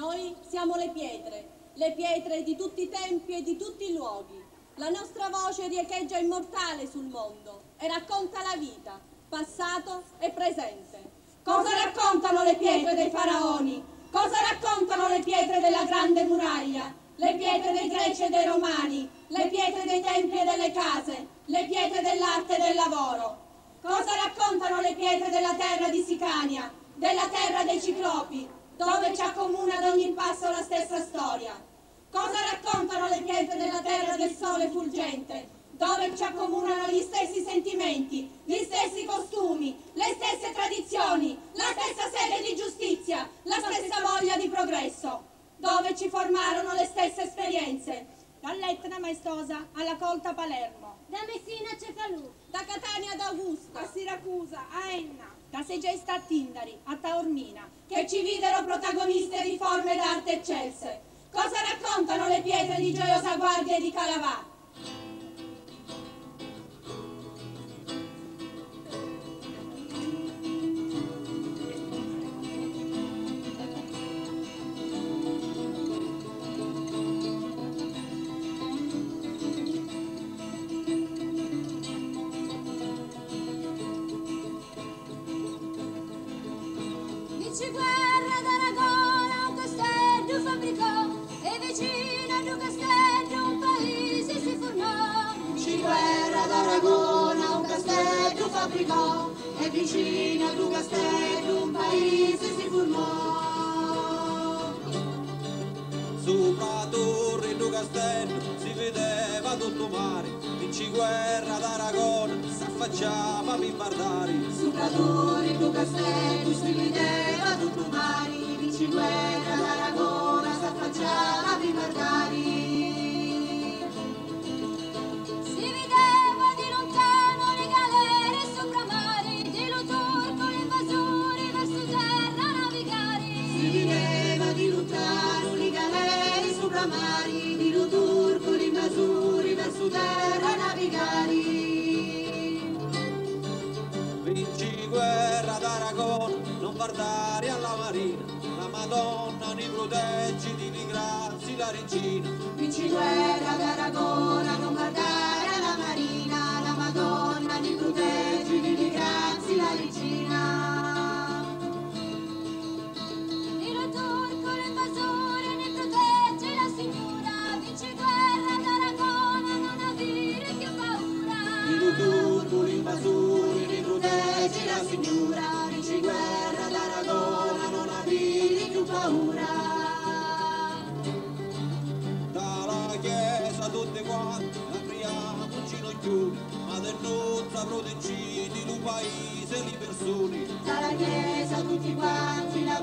Noi siamo le pietre, le pietre di tutti i tempi e di tutti i luoghi. La nostra voce riecheggia immortale sul mondo e racconta la vita, passato e presente. Cosa raccontano le pietre dei faraoni? Cosa raccontano le pietre della grande muraglia? Le pietre dei greci e dei romani? Le pietre dei templi e delle case? Le pietre dell'arte e del lavoro? Cosa raccontano le pietre della terra di Sicania? Della terra dei ciclopi? Dove ci accomuna ad ogni passo la stessa storia? Cosa raccontano le pietre della terra del sole fulgente? Dove ci accomunano gli stessi sentimenti, gli stessi costumi, le stesse tradizioni, la stessa sede di giustizia, la stessa voglia di progresso. Dove ci formarono le stesse esperienze, dall'Etna maestosa alla colta Palermo, da Messina a Cefalù, da Catania ad Augusta, a Siracusa, a Enna, da Segesta a Tindari, a Taormina, che ci videro protagoniste di forme d'arte eccelse. Cosa raccontano le pietre di Gioiosa Guardia e di Calavà? Vinci guerra d'Aragona, un castello fabbricò e vicino ad un castello un paese si formò. Vinci guerra d'Aragona, un castello fabbricò e vicino ad un castello un paese si formò. Sopra torre in un castello si vedeva tutto mare, vinci guerra d'Aragona, s'affacciava per bardare. Sopra torre in un castello si vedeva tutto mare, vinci guerra d'Aragona, s'affacciava per bardare. Si vedeva di lontano le galere sopra mare, di lo turco l'invasore verso terra navigare. Si vedeva di lontano le galere sopra mari, di lo turco l'invasori verso terra guardare alla marina, la Madonna ne proteggi, ti ringrazi la regina. Vinci guerra nozza proteggiti lo paese e le persone. Dalla chiesa tutti quanti l'apriamo